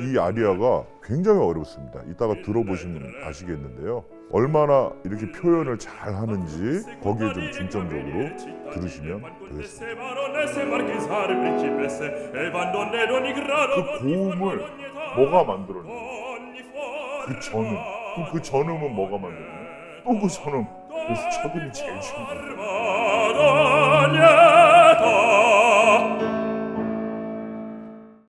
이 아리아가 굉장히 어렵습니다. 이따가 들어보시면 아시겠는데요. 얼마나 이렇게 표현을 잘 하는지 거기에 좀 중점적으로 들으시면 되겠습니다. 그 고음을 뭐가 만들었냐? 그 전음. 그럼 그 전음은 뭐가 만들었냐? 또그 전음. 그래서 첫음이 제일 중요해요.